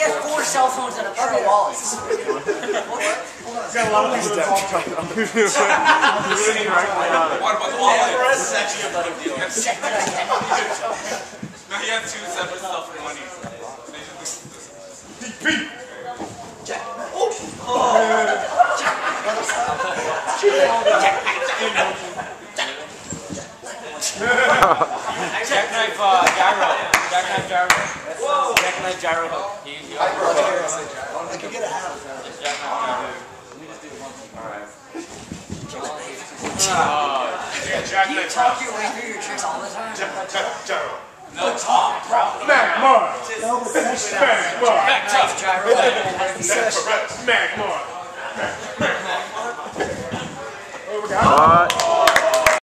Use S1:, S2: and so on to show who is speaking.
S1: he has four cell phones and a pair of wallets.
S2: Got a lot of things to talk about. Sitting directly on it.
S3: What about the wallet?
S4: This is actually a better deal.
S3: No, he had two separate stuff for money.
S5: Jackknife uh, gyro. Jackknife gyro. Whoa. Jackknife gyro hook. He, he
S4: I could get a half.
S5: Jackknife gyro.
S1: Do you talk your way through your tricks all the time?
S3: No, Tom, bro.
S2: Mac Mark.
S4: No, but that's
S2: Mac Mark.
S1: Jackknife gyro.
S2: Mac Mark. Mac Mark. Oh, we got
S6: What?